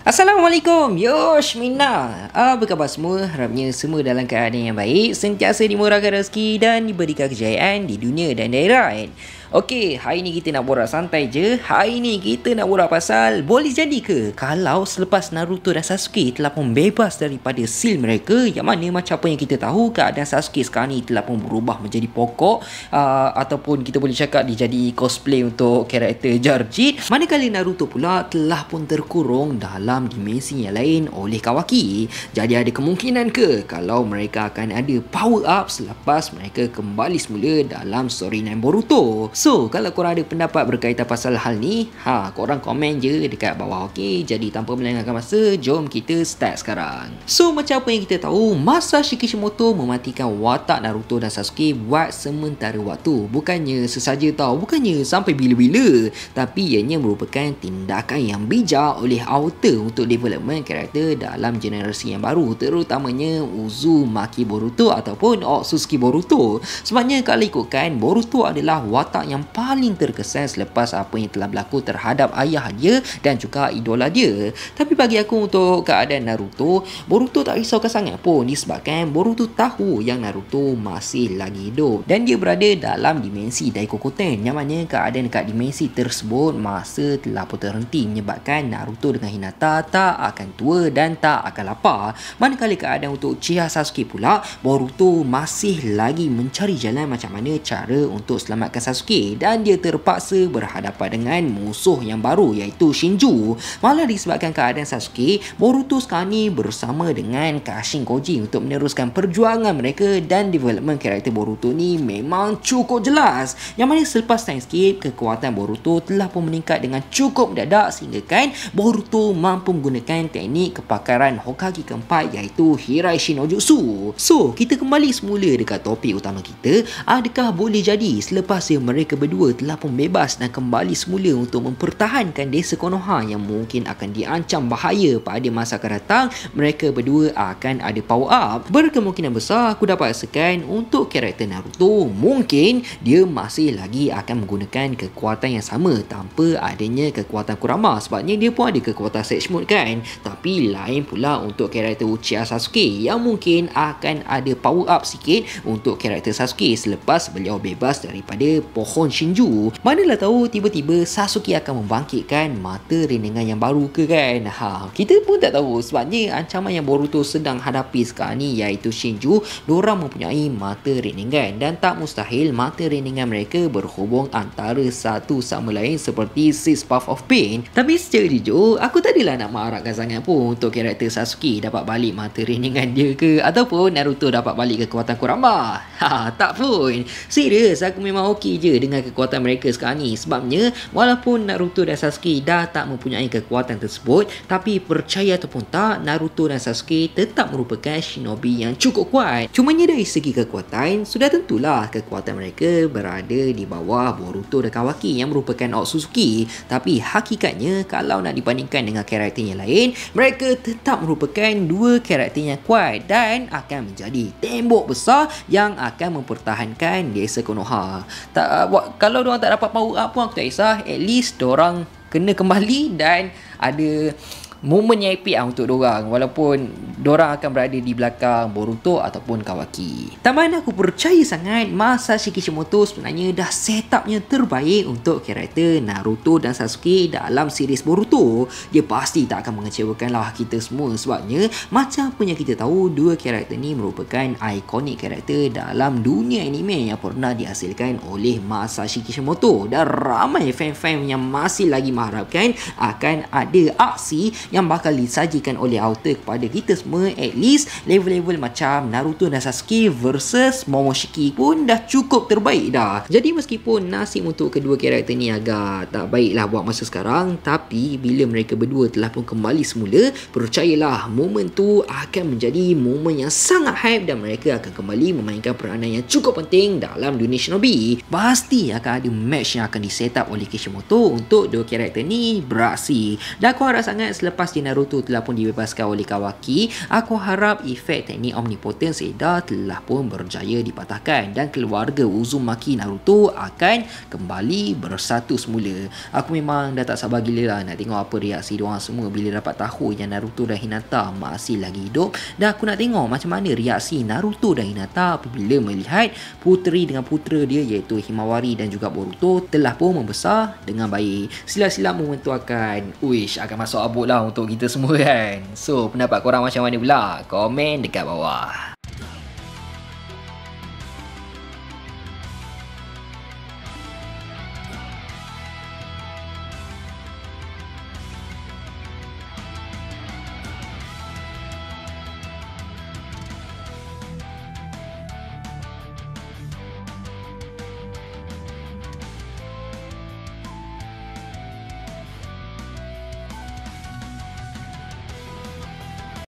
Assalamualaikum. Yoshmina Apa khabar semua? Harapnya semua dalam keadaan yang baik Sentiasa dimurahkan rezeki Dan diberikan kejayaan Di dunia dan daerah Okey, hari ni kita nak borak santai je. Hari ni kita nak borak pasal boleh jadi ke kalau selepas Naruto dan Sasuke telah pun bebas daripada seal mereka yang mana macam apa yang kita tahu keadaan Sasuke sekarang ni telah pun berubah menjadi pokok uh, ataupun kita boleh cakap dia jadi cosplay untuk karakter Jarjit. Manakala Naruto pula telah pun terkurung dalam dimensi yang lain oleh Kawaki. Jadi ada kemungkinan ke kalau mereka akan ada power up selepas mereka kembali semula dalam storyline Boruto? So, kalau korang ada pendapat berkaitan pasal hal ni, ha, korang komen je dekat bawah, okey? Jadi, tanpa melengahkan masa, jom kita start sekarang. So, macam apa yang kita tahu, masa Shikishimoto mematikan watak Naruto dan Sasuke buat sementara waktu. Bukannya sesaja tahu, bukannya sampai bila-bila. Tapi, ianya merupakan tindakan yang bijak oleh author untuk development karakter dalam generasi yang baru. Terutamanya Uzumaki Boruto ataupun Otsutsuki Boruto. Sebabnya, kalau ikutkan, Boruto adalah watak yang paling terkesan selepas apa yang telah berlaku terhadap ayah dia dan juga idola dia. Tapi bagi aku untuk keadaan Naruto, Boruto tak risaukan sangat pun disebabkan Boruto tahu yang Naruto masih lagi hidup dan dia berada dalam dimensi Daikoku-ten yang mana keadaan dekat dimensi tersebut masa telah pun terhenti menyebabkan Naruto dengan Hinata tak akan tua dan tak akan lapar. Manakala keadaan untuk Uchiha Sasuke pula, Boruto masih lagi mencari jalan macam mana cara untuk selamatkan Sasuke dan dia terpaksa berhadapan dengan musuh yang baru iaitu Shinju. Malah disebabkan keadaan Sasuke, Boruto sekarang ni bersama dengan Kashin Koji untuk meneruskan perjuangan mereka dan development karakter Boruto ni memang cukup jelas. Yang mana selepas time skip, kekuatan Boruto telah pun meningkat dengan cukup mendadak sehingga kan Boruto mampu menggunakan teknik kepakaran Hokage keempat iaitu Hiraishi no Jutsu. So, kita kembali semula dekat topik utama kita. Adakah boleh jadi selepas mereka mereka berdua telah pun bebas dan kembali semula untuk mempertahankan desa Konoha yang mungkin akan diancam bahaya pada masa akan datang. Mereka berdua akan ada power up. Berkemungkinan besar aku dapat rasakan untuk karakter Naruto mungkin dia masih lagi akan menggunakan kekuatan yang sama tanpa adanya kekuatan Kurama. Sebabnya dia pun ada kekuatan Sage Mode kan? Tapi lain pula untuk karakter Uchiha Sasuke yang mungkin akan ada power up sikit untuk karakter Sasuke selepas beliau bebas daripada pohon Hon Shinju. Manalah tahu tiba-tiba Sasuke akan membangkitkan mata renengan yang baru ke kan? Ha, kita pun tak tahu sebabnya ancaman yang Boruto sedang hadapi sekarang ni iaitu Shinju, diorang mempunyai mata renengan dan tak mustahil mata renengan mereka berhubung antara satu sama lain seperti Six Path of Pain. Tapi secara jujur, aku tak adalah nak marahkan sangat pun untuk karakter Sasuke dapat balik mata renengan dia ke ataupun Naruto dapat balik kekuatan Kurama. Ha, tak pun. Serius, aku memang okey je dengan kekuatan mereka sekarang ni. Sebabnya walaupun Naruto dan Sasuke dah tak mempunyai kekuatan tersebut tapi percaya ataupun tak Naruto dan Sasuke tetap merupakan shinobi yang cukup kuat. Cumanya dari segi kekuatan sudah tentulah kekuatan mereka berada di bawah Boruto dan Kawaki yang merupakan Otsutsuki tapi hakikatnya kalau nak dibandingkan dengan karakter yang lain mereka tetap merupakan dua karakter yang kuat dan akan menjadi tembok besar yang akan mempertahankan desa Konoha. Tak kalau orang tak dapat power up pun aku tak kisah. At least orang kena kembali dan ada momen yang epic lah untuk dorang walaupun dorang akan berada di belakang Boruto ataupun Kawaki. Tambahan aku percaya sangat masa Shikishimoto sebenarnya dah setupnya terbaik untuk karakter Naruto dan Sasuke dalam series Boruto. Dia pasti tak akan mengecewakan lah kita semua sebabnya macam apa yang kita tahu dua karakter ni merupakan ikonik karakter dalam dunia anime yang pernah dihasilkan oleh Masashi Kishimoto dan ramai fan-fan yang masih lagi mengharapkan akan ada aksi yang bakal disajikan oleh author kepada kita semua. At least level-level macam Naruto dan Sasuke versus Momoshiki pun dah cukup terbaik dah. Jadi meskipun nasib untuk kedua karakter ni agak tak baik lah buat masa sekarang tapi bila mereka berdua telah pun kembali semula percayalah momen tu akan menjadi momen yang sangat hype dan mereka akan kembali memainkan peranan yang cukup penting dalam dunia shinobi. Pasti akan ada match yang akan diset up oleh Kishimoto untuk dua karakter ni beraksi. Dan aku harap sangat selepas selepas Naruto telah pun dibebaskan oleh Kawaki, aku harap efek teknik omnipotence Eda telah pun berjaya dipatahkan dan keluarga Uzumaki Naruto akan kembali bersatu semula. Aku memang dah tak sabar gila lah nak tengok apa reaksi diorang semua bila dapat tahu yang Naruto dan Hinata masih lagi hidup dan aku nak tengok macam mana reaksi Naruto dan Hinata apabila melihat puteri dengan putera dia iaitu Himawari dan juga Boruto telah pun membesar dengan baik. Sila-sila menentukan Uish akan masuk abut lah untuk kita semua kan So pendapat korang macam mana pula? Komen dekat bawah